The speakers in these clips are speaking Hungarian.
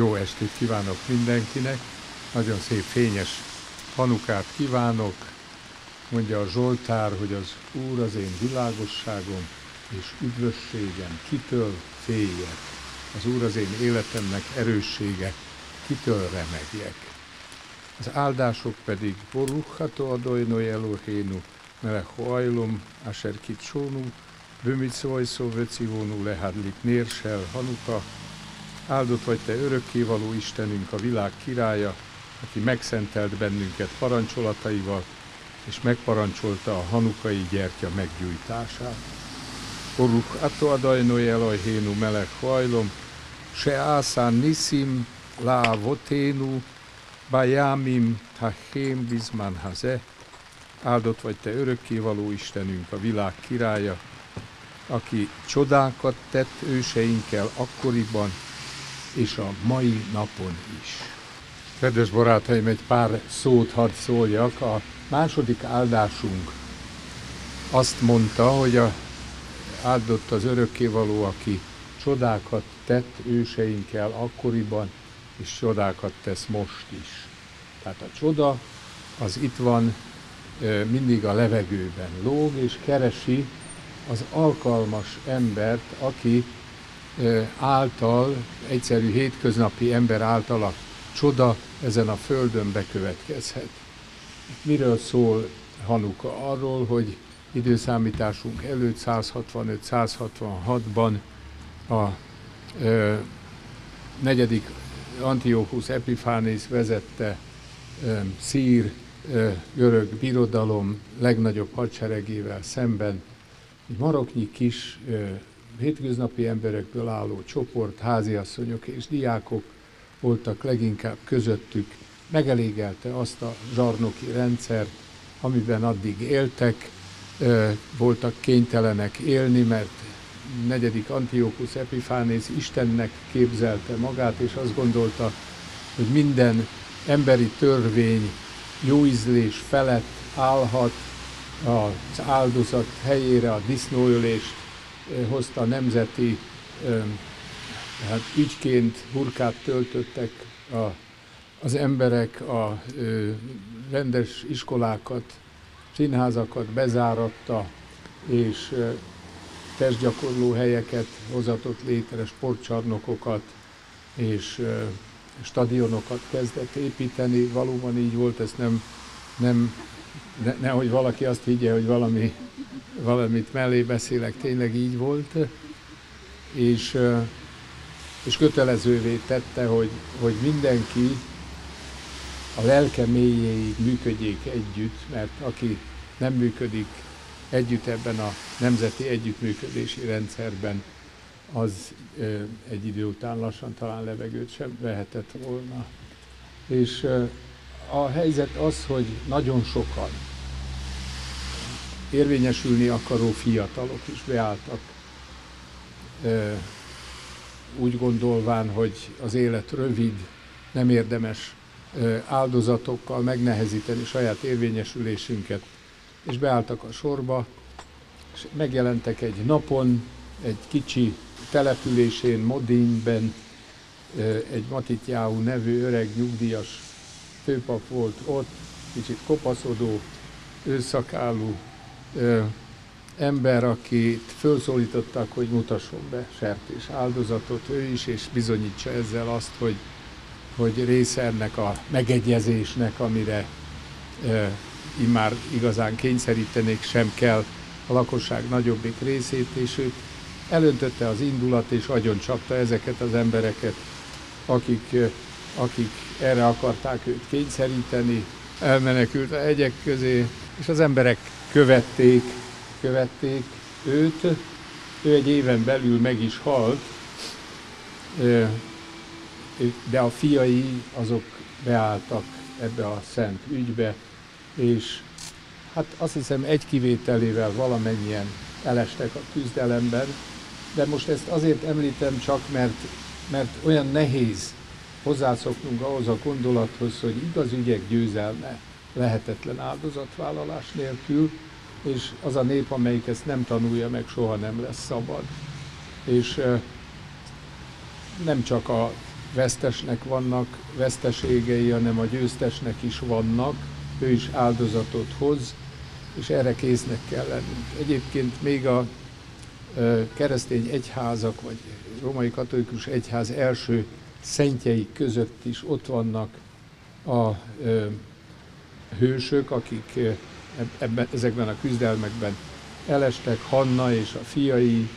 Jó estét kívánok mindenkinek, nagyon szép fényes Hanukát kívánok, mondja a Zsoltár, hogy az Úr az én világosságom és üdvösségem, kitől féljek. Az Úr az én életemnek erőssége, kitől remegjek. Az áldások pedig Boruchato Adonai Elohénu, Melecho Ajlom, Asher Kitsónu, Bömicvajszó Vöcivónu Lehadlik Nérsel, Hanuka, áldott vagy te örökkévaló Istenünk, a világ királya, aki megszentelt bennünket parancsolataival, és megparancsolta a hanukai gyertya meggyújtását. Oruk atto adajnoi elajhénu meleg hajlom, se ászán niszim lá voténu, bajámim hachém bizman haze, áldott vagy te örökkévaló Istenünk, a világ királya, aki csodákat tett őseinkkel akkoriban, és a mai napon is. Kedves barátaim, egy pár szót hadd szóljak. A második áldásunk azt mondta, hogy a, áldott az örökkévaló, aki csodákat tett őseinkkel akkoriban, és csodákat tesz most is. Tehát a csoda az itt van mindig a levegőben, lóg és keresi az alkalmas embert, aki által, egyszerű hétköznapi ember által a csoda ezen a földön bekövetkezhet. Miről szól Hanuka? Arról, hogy időszámításunk előtt 165-166-ban a ö, negyedik Antiochus Epiphanes vezette ö, szír ö, görög birodalom legnagyobb hadseregével szemben egy maroknyi kis ö, hétköznapi emberekből álló csoport, háziasszonyok és diákok voltak leginkább közöttük, megelégelte azt a zsarnoki rendszert, amiben addig éltek, voltak kénytelenek élni, mert negyedik Antiochus Epiphanes Istennek képzelte magát, és azt gondolta, hogy minden emberi törvény jó ízlés felett állhat, az áldozat helyére a disznóölést hozta nemzeti hát ügyként burkát töltöttek a, az emberek, a rendes iskolákat, színházakat bezáratta, és ö, testgyakorló helyeket hozatott létre, sportcsarnokokat, és stadionokat kezdett építeni. Valóban így volt, ezt nem, nem ne, nehogy valaki azt higgye, hogy valami, valamit mellé beszélek, tényleg így volt, és, és kötelezővé tette, hogy, hogy mindenki a lelke mélyéig működjék együtt, mert aki nem működik együtt ebben a nemzeti együttműködési rendszerben, az egy idő után lassan talán levegőt sem vehetett volna. És a helyzet az, hogy nagyon sokan érvényesülni akaró fiatalok is beálltak, úgy gondolván, hogy az élet rövid, nem érdemes áldozatokkal megnehezíteni saját érvényesülésünket, és beálltak a sorba, és megjelentek egy napon, egy kicsi településén, Modinben, egy Matitjáú nevű öreg nyugdíjas főpap volt ott, kicsit kopaszodó, őszakállú ö, ember, akit felszólítottak, hogy mutasson be sertés áldozatot ő is, és bizonyítsa ezzel azt, hogy, hogy része ennek a megegyezésnek, amire ö, immár igazán kényszerítenék sem kell a lakosság nagyobbik részét, és ő elöntötte az indulat, és csapta ezeket az embereket, akik, akik erre akarták őt kényszeríteni, elmenekült a hegyek közé, és az emberek követték, követték őt. Ő egy éven belül meg is halt, de a fiai azok beálltak ebbe a szent ügybe, és hát azt hiszem egy kivételével valamennyien elestek a küzdelemben, de most ezt azért említem csak, mert, mert olyan nehéz hozzászoknunk ahhoz a gondolathoz, hogy igaz ügyek győzelme lehetetlen áldozatvállalás nélkül, és az a nép, amelyik ezt nem tanulja meg, soha nem lesz szabad. És nem csak a vesztesnek vannak veszteségei, hanem a győztesnek is vannak, ő is áldozatot hoz, és erre késznek kell lenni. Egyébként még a keresztény egyházak, vagy római katolikus egyház első szentjei között is ott vannak a hősök, akik ebben, ezekben a küzdelmekben elestek, Hanna és a fiai,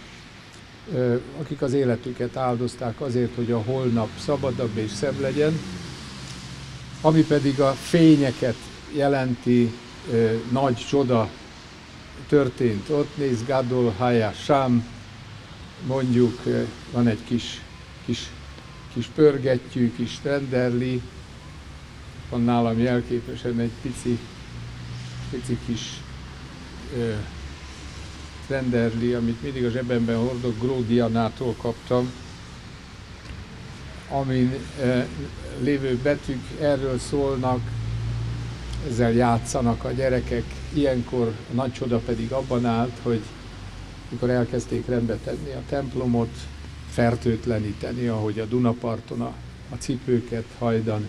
akik az életüket áldozták azért, hogy a holnap szabadabb és szebb legyen, ami pedig a fényeket jelenti, nagy csoda történt ott, néz Gadol Haya Sam, mondjuk van egy kis, kis, kis pörgettyű, kis tenderli, van nálam jelképesen egy pici, pici kis Renderli, amit mindig a zsebemben hordok, Gródianától kaptam, amin e, lévő betűk erről szólnak, ezzel játszanak a gyerekek. Ilyenkor a nagy csoda pedig abban állt, hogy mikor elkezdték rendbe tenni a templomot, fertőtleníteni, ahogy a Dunaparton a, a cipőket hajdan,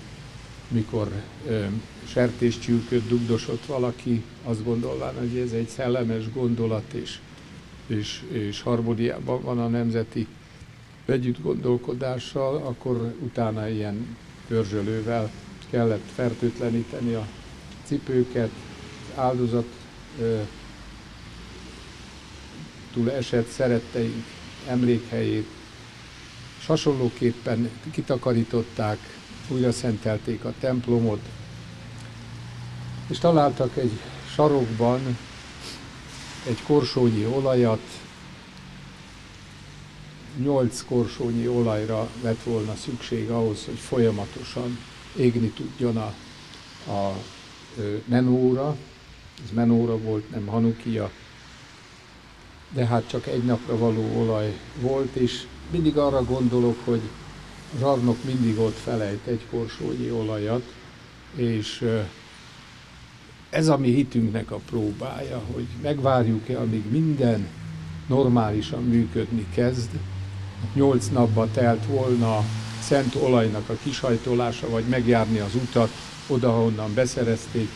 mikor ö, sertéscsülköt dugdosott valaki, azt gondolván, hogy ez egy szellemes gondolat, és, és, és harmóniában van a nemzeti együtt gondolkodással, akkor utána ilyen pörzsölővel kellett fertőtleníteni a cipőket, az áldozat ö, túl esett szeretteink emlékhelyét, és hasonlóképpen kitakarították, újra szentelték a templomot, és találtak egy sarokban egy korsónyi olajat, nyolc korsónyi olajra lett volna szükség ahhoz, hogy folyamatosan égni tudjon a, a menóra, ez menóra volt, nem hanukia, de hát csak egy napra való olaj volt, és mindig arra gondolok, hogy zsarnok mindig ott felejt egy korsónyi olajat, és ez a mi hitünknek a próbája, hogy megvárjuk-e, amíg minden normálisan működni kezd. Nyolc napba telt volna szent olajnak a kisajtolása, vagy megjárni az utat oda, honnan beszerezték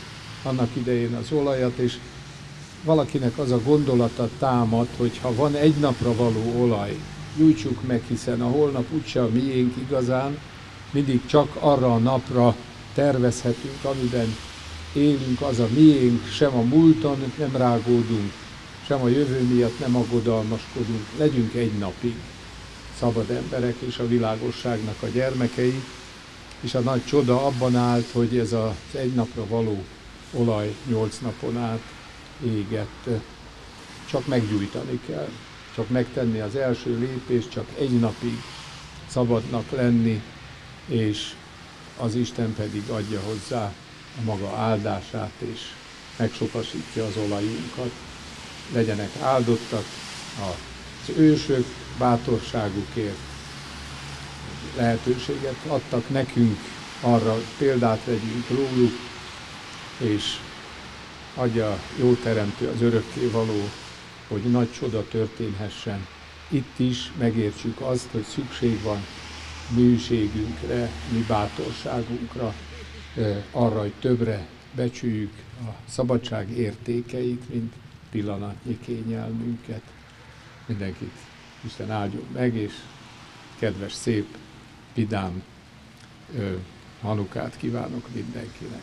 annak idején az olajat, és valakinek az a gondolata támad, hogy ha van egy napra való olaj, gyújtsuk meg, hiszen a holnap úgyse a miénk igazán, mindig csak arra a napra tervezhetünk, amiben élünk, az a miénk, sem a múlton nem rágódunk, sem a jövő miatt nem aggodalmaskodunk, legyünk egy napig szabad emberek és a világosságnak a gyermekei, és a nagy csoda abban állt, hogy ez az egy napra való olaj nyolc napon át égett. Csak meggyújtani kell, csak megtenni az első lépést, csak egy napig szabadnak lenni, és az Isten pedig adja hozzá a maga áldását, és megsokasítja az olajunkat. Legyenek áldottak az ősök bátorságukért, lehetőséget adtak nekünk arra, példát vegyünk róluk, és adja jó teremtő az örökké való, hogy nagy csoda történhessen. Itt is megértsük azt, hogy szükség van műségünkre, mi bátorságunkra, arra, hogy többre becsüljük a szabadság értékeit, mint pillanatnyi kényelmünket. Mindenkit Isten áldjon meg, és kedves, szép, vidám Hanukát kívánok mindenkinek.